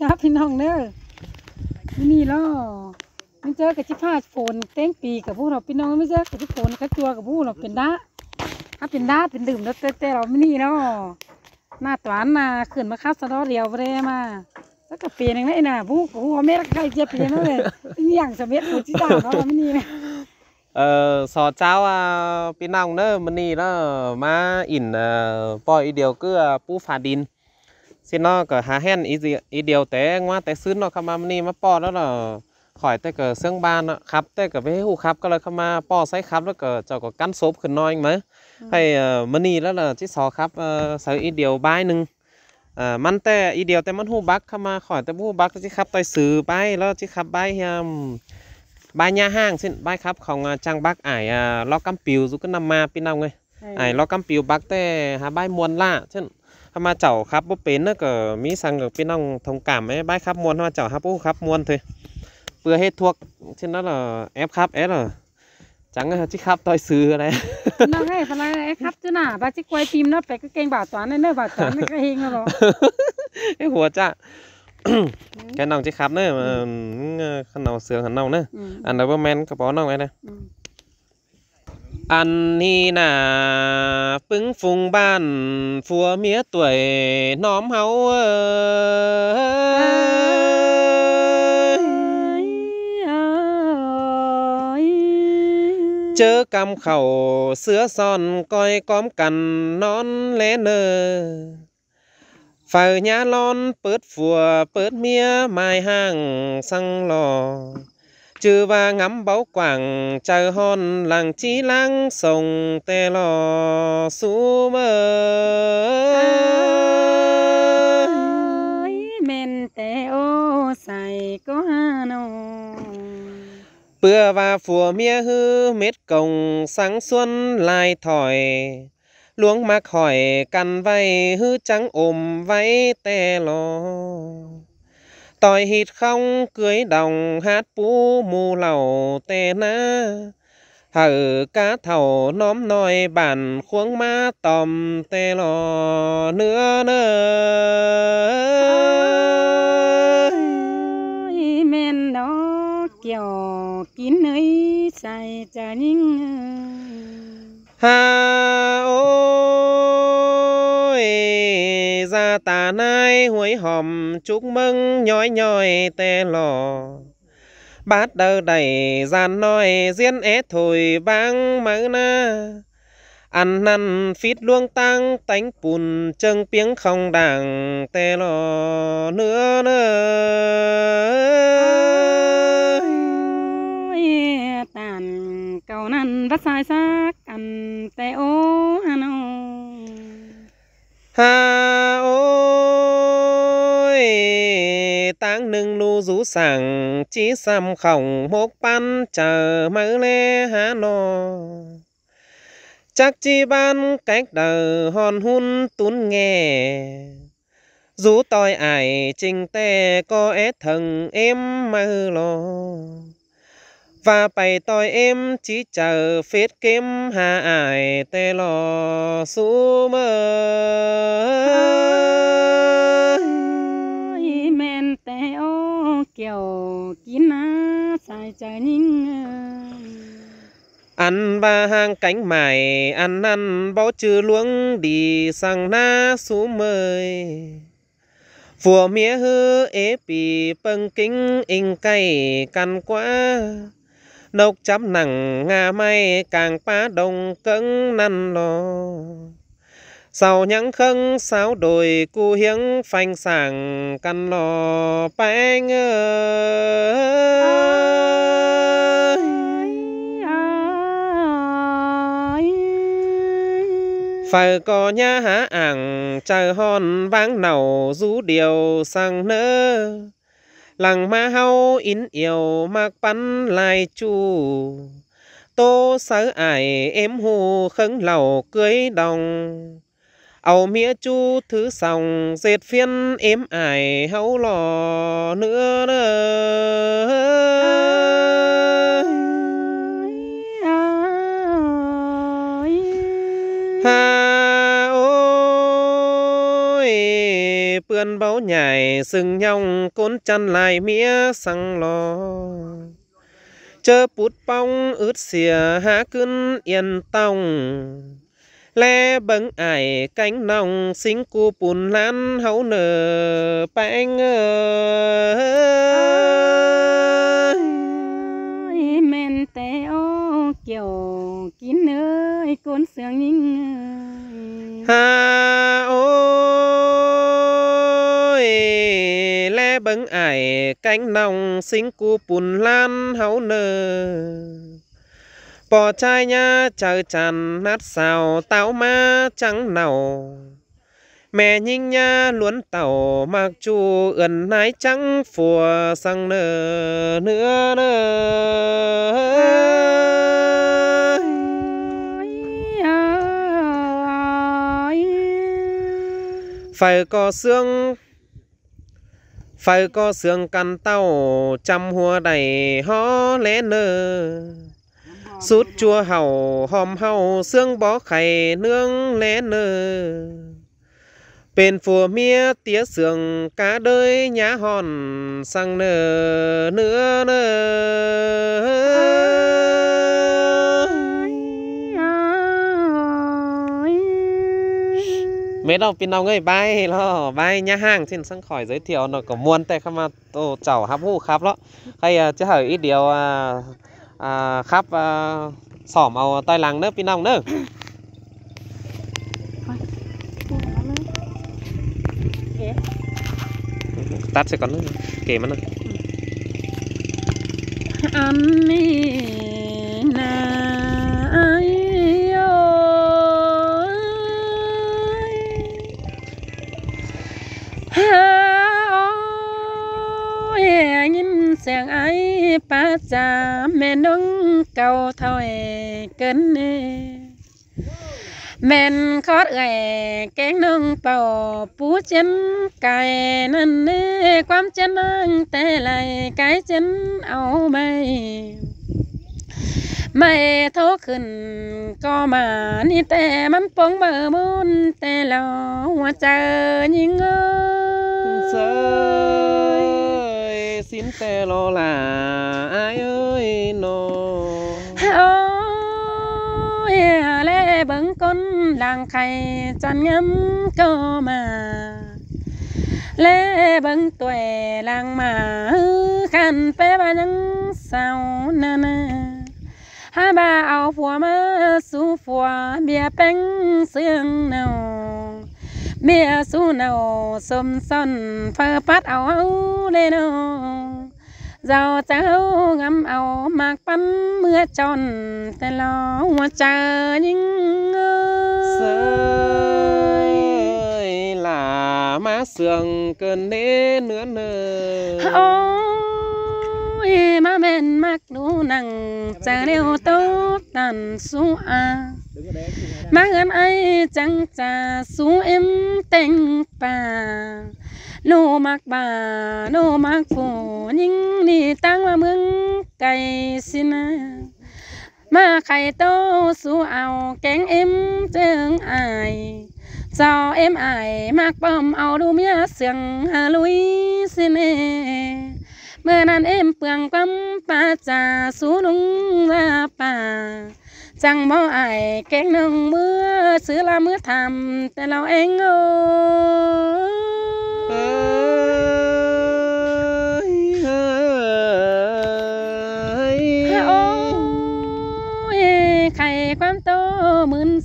จ้าพี่น้องเด้อนี่นี่ล่อไม่เจอกับชิพาโฟนเต้งปีกับพวกเราพี่น้องไม่เจอกับชิโฟนกับตัวกับพวกเราเป็นด้าถ้าเป็นด้าเป็นดื่มแล้วแต่เราไม่นี่เนาะหน้าตวานมาขึ้นมาคับสะดอเดียวไปเลยมาแล้วก็เปลี่ยนอย่างไรน่ะผู้กับผู้แม่รักใครเจ็บเปลี่ยนเลยนี่อย่างสำเร็จของที่ด่าเนาเราไม่นี่นะเออสอเจ้าอะพี่น้องเนอะมันนี่เนอะมาอินอ่อปล่อยอีเดียวก็ปูฝาดิน xin nó cả há hen ý gì ý điều té ngoa té xứ nó khăm mà ni mà po đó là khỏi té cả xương ban á khắp té cả với hù khắp cái là khăm mà po sấy khắp đó cả cho có cắn sốp khẩn nói anh mấy hay mà ni đó là chỉ sò khắp sấy ý điều bài nưng มันแต่อีเดียวแต่มันหูบักเข้ามาขอแต่หูบักที่ขับต่อยซื้อไปแล้วที่ขับใบใบหญ้าห้างซึ่งใบครับของจังบักไอ้ล็อกกำปิวสุกนำมาพี่น้องไงไอ้ล็อกกำปิวบักแต่หาใบมวนล่าเช่น ถ้ามาเจ้าครับบ่เป็นนะก็มีสังกับพี่น้องทงกามไอ้บ้ายครับมวนถ้ามาเจ้าครับโอ้ครับมวนเถอะเปื่อเฮ็ดทวกเช่นนั้นเหรอแอปครับแอปเหรอจังอะจิครับต่อยซื้ออะไรน้องให้พลังไอฟครับจ้าหน้าบาจิกวยทีมเนาะไปก็เก่งบาดตอนเนื้อบาดตอนไม่ก็เฮงหรอไอหัวจ้าแค่น้องจิครับเนาะขนมเสือขนมเนาะอันดับเบิลแมนกระเป๋าน้องไอ้เนะ ăn hi nà phứng phùng ban phùa mía tuổi nóm háu chớ cam khẩu sữa son, coi cóm cằn non lé nơ. Phở nhá lon, pớt phùa, pớt mía mai hàng xăng lò chư và ngắm báu quảng chào hôn làng chí lăng sông tê lò sú mơ. Men tê ô say có hà nô. Bữa và phùa mía hư mết cồng sáng xuân lai thỏi. Luống mạc hỏi căn vay hư trắng ôm váy tê lò tỏi hít không cưới đồng hát pú mù lầu tê na hở cá thầu nóm nòi bản khuống má tòm tê lò nữa nữa men đó kiểu kín nơi xài trà ninh ha tay hối hòm chúc mừng nhói nhói tê lò. Bát đơ đầy gian nói diễn é thổi vang mỡ na. Ăn năn phít luông tăng tánh bùn chân tiếng không đàng tê lò. Nữa nữa tàn cầu năn vắt sai xác ăn tê ô hà ô lôi táng nâng lu rú sàng chí xăm khổng hốt ban chờ mơ lê há nò chắc chi ban cách đờ hòn hun tún nghe. Rú tôi ải trình tê có é thần em mơ lo. Và bày tôi em chỉ chờ phết kiếm hà ải tê lo sú mơ. kiều kín á, sai trái nín ăn ba hang cánh mải ăn ăn bó chư luống đi sang na sú mời phùa mía hư ế bì pâng kính in cay căn quá. Nốc chấm nặng nga may càng phá đồng cấn năn lò sau những khâng, sáo đồi, cu hiếng, phanh sảng, căn lò bánh ơi. Phải có nhà há ảng trời hòn vang nầu, rú điều sang nơ làng ma hau in yêu mạc bắn lai chu. Tô sớ ải em hù khấn lầu, cưới đồng âu mía chu, thứ sòng, dệt phiên êm ải, hấu lò nữa đó. ôi bươn báu nhảy, sừng nhong, cốn chăn lại mía sang lò chớ bút bong ướt xìa, há cưng yên tông lẽ bấng ải cánh nòng xính cu bùn lan hấu nở bánh ơi men té ô kiểu kín ơi côn sương nhìn ha ôi lẽ bấng ải cánh nòng xính cu bùn lan hấu nở bỏ chai nha chờ tràn nát xào, táo ma trắng nào mẹ nhìn nha luốn tàu, mặc chu ẩn nái trắng phùa sang nơ nữa nơ. Phải có xương, phải có xương căn tàu, trăm hùa đầy hó lẽ nơ chua hầu hòm hầu xương bó khay nương lé nơ. Bên phùa mía tía sườn cá đơi nhá hòn sang nơ nữa nơ. Mấy đâu pin đâu người bay lo bay nhà hàng xin sang khỏi giới thiệu nó có muôn tay không mà tổ chảo hấp hú khắp đó hay ờ, chứ hỏi ít điều ờ, ờ, à, à, khắp à, xỏ màu tay lăng nữa, pin nong nữa. Tắt sẽ còn nữa kể mà nữa anh đi nai ôi xem ai cha mẹ câu thôi cân men khót gầy kén nương bầu pú chân cài nân nê quam chân nâng tê lại, cái chân áo mây. Mày thô khẩn có mà ni tê mắm bông bờ môn tê lo hoa chờ nhìn ơi, xin tê lo là ai ơi nó lê con làng khay chăn ngắm cơ mà. Lê bưng tuổi làng mà khăn pe ba nhăng sao na na. Hai ba áo phùa mà su phùa bia bánh xương nào. Bia su nào xôm son, phơ phát áo áo lên nào giàu cháu ngắm áo mặc bắn mưa tròn แต่ lo hoa chờ những ơi. là má sườn cơn nế nữa nơ. Ôi má bên mặc đủ nặng chờ đeo tốt tàn su à. Má gần ai chẳng trà su em tên bà nô mạc bà, nô mạc phụ nhưng ni tăng mà mương cây xin mà cây tô su ao kén em tương ai sao em ai mạc bom ao đu mía sương, hà lui xin e. mưa nan em phường quắm pa trà xuống đúng ra bà chẳng mơ ai kén nông mưa, xứ là mưa thầm tên lao anh ơi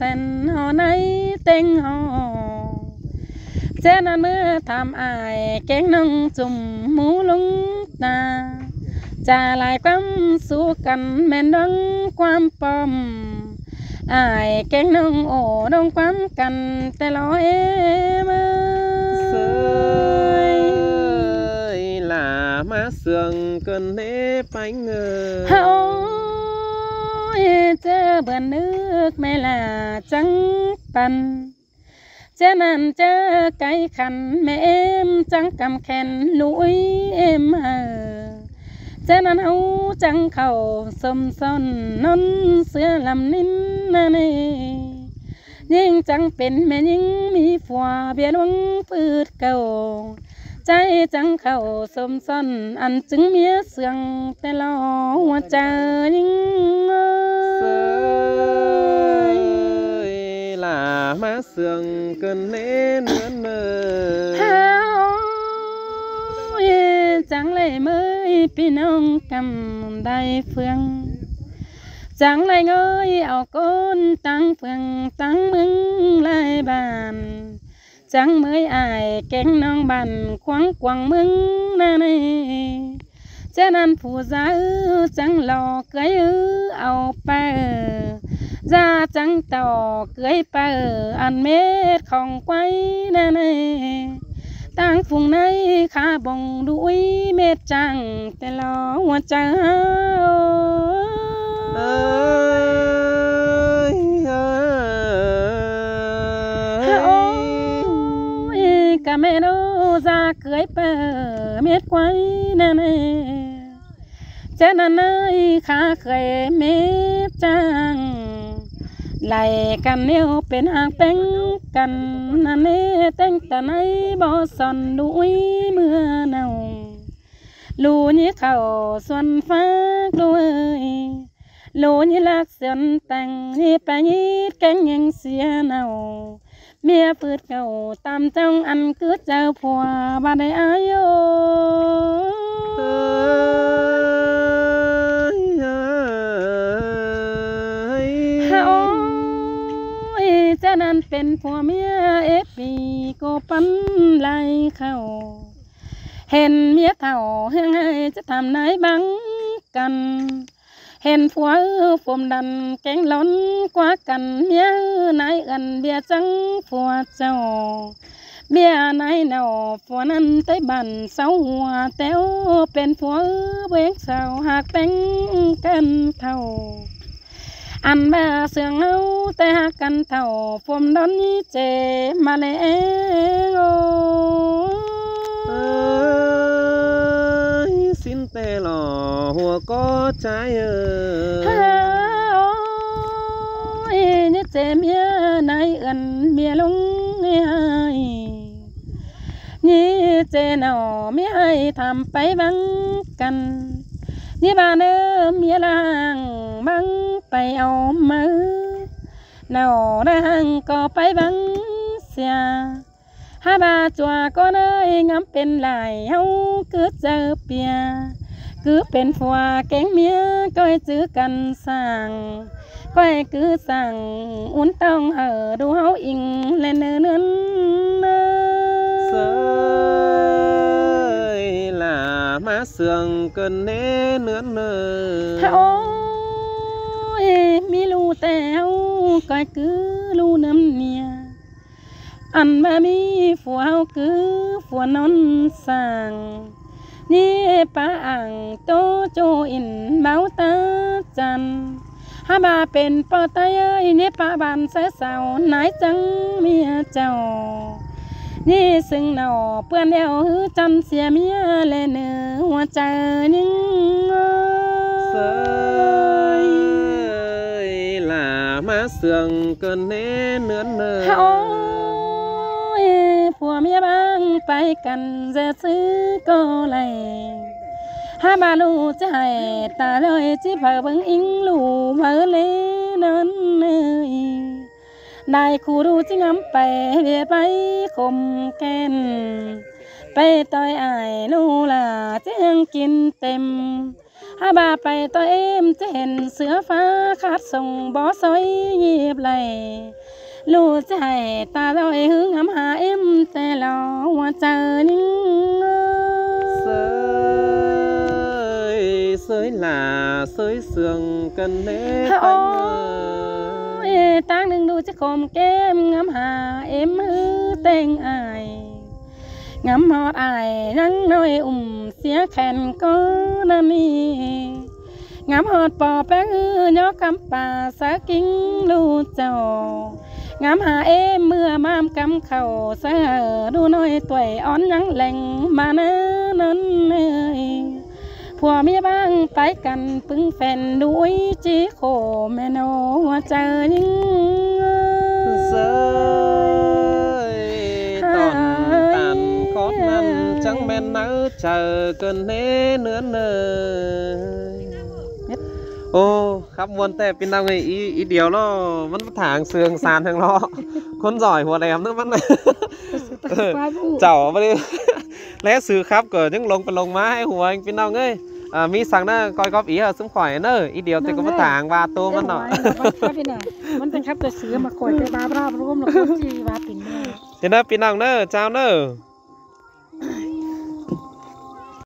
sen ho nay tên ho, sen ăn mưa tham ai kén nông chùm mu lúng ta. Trả lại quăm su cần men đắng quam pom ai kén nông ổ đông quam cần te lo em ơi. Là má sườn cần nếp bánh ơi. จอเบื่อนึกแม่ล่ะจังปันเจ้านั้นเจอไก่ขันแม่เอ็มจังกำแขนลุยเอ็มเออเจ้านั้นเอาจังเข่าสมซอนนนเสือลำนินนาเนยิ่งจังเป็นแม่ยิ่งมีฝัวเบียหลวงปืดเก่า ใจจังเข้าสมซ่อนอันจึงเมียเสืองแต่ลอหัวใจยิ่งเอ้ เอ้ ย ยlà má sườn cần nên nướn nơ เฮาเย่จังเลยเมื่อยพี่น้องกำได้เฟือง จังเลยเงยเอาก้นตั้งเฟืองตั้งมึงเลยบาน จังเมื่อยอายแก่งน้องบันควงกวางมึงนั่นเองเจ้านั้นผู้สาวจัง chẳng mới ai kén nong bàn khoáng quăng mưng na này chén ăn phù giá ư, chẳng lò cưới ư ao pa ra chẳng tỏ cưới pa ăn mết không quay na này tang phùng này khá bồng đuối mết chẳng tè lò hoa cháu. ấy bà quay nè nè chê nè nè khá khề miết chăng lại cần yêu bên hàng bên cần nè nè tên tà nấy bó sòn núi mưa nào lù như khẩu xuân phát đuôi, lù như lạc xuân tăng như bà nhít cánh nhanh xia nào เมียปืดเก่าตามจ้องอันกือเจ้าผัวบาดอายุโอ้ยเจ้านั่นเป็นผัวเมียเอฟบีก็ปั้นไล่เข้า เห็นเมียเท่าเงให้จะทำนายบังกัน hèn phóa phồm đàn cánh lón quá cằn nhớ nãy gần bia trắng phùa trầu bia nãy nào phùa năn tới bàn sáu hòa téo. Bên phúa bên sao hạt bánh cân thầu. Ăn ba sương áo tê hạt cân thầu. Phồm đón nhí chê mà lẽ ô tê lò, hùa có trái ơi nhớ chế mía nay gần mía lung ơi nhớ chế nào mía hay tham bay vắng cần nhớ bà nữ mía làng vắng bay ao mơ. Nào đang có bay vắng xa hai bà chùa con ơi ngắm bên lại hâu cứ giờ bia หากกันเท่าฝมดอนนี้เจมาแล้วโอ้ ơi xin tê lò hùa có trái เฮา ơi โอ้ยนี่เจเมียนายเอินเมียลงให้นี่เจเนาไม่ให้ทำไปบังกัน นี่บ้านเออเมียล่างบังไปเอามือเนาร่างก็ไปบังเสียฮาบาจัวก็เนยงามเป็นลายเฮาคือเจอเปีย cứ bên phòa kén mía coi chữ cần sàng coi cứ sàng uốn tông ở đu hấu in lên nơ nơ sơi là má sườn cần nê nướn nơ ôi mi lu tèo coi cứ lu nấm nia ăn ba mi phù hao cứ phù non sàng ni pa ang to cho in máu ta chan. Ha ba pen pa ta ơi ni pa ban sẽ sao nái trắng mía chào ni sừng nào bươn eo hứ chăn xìa mía lên nữ hoa trời ninh ơi là má sườn cơn né nướn nơ mía băng phải cần giờ xứ cô này ha ba lu chạy ta lời chỉ phải vẫn in lù mở lên nón nơi đại khu đu chỉ ngắm bay về bay khom ken bay tôi ai lu là tiếng kinh tem hai bà bay tôi em trên sữa phá khát sông bó sói nhịp lầy lù chạy ta rồi hướng ngắm hà em sẽ lo hoa chờ nhưng sới sới là sới sườn cần nế anh tăng đừng đu chứ khom kem ngắm hà em hư tên ai. Ngắm hót ai nắng nơi ủng xía khen có nam mi ngắm hót bò bé ngư nhó cắm bà xá kính lưu trầu ngắm hà em mưa mam cắm khẩu xa đu nôi tuổi ón nhắn lành mà nơ nấn ơi. Phùa mi bang tái cằn pưng phèn núi chỉ khổ mẹ nô chờ những rơi tàn khó năm chẳng men nắng chờ cơn nế nữa nơ. อ้ครับวนแต่เป็นเอาไงอีอีเดียวล้อมันถางเสืองซานทางล้อคนจ่อยหัวแหลมนึกมันเจ้าไปเลยเแล้วซื้อครับก็ยังลงไปลงมาให้หัวเองปินเอาไงมีสั่งนะก้อยกอบอีอะซุ้มข่อยเนออีเดียวแต่ก็มาต่างวาโตมันเนาะมันเป็นครับตัซื้อมาคอยไปบาบ้าร่วมหรอกจีวาปิ่นเนอเจ้าน้าปิ่นเอาเนอเจ้าเนอ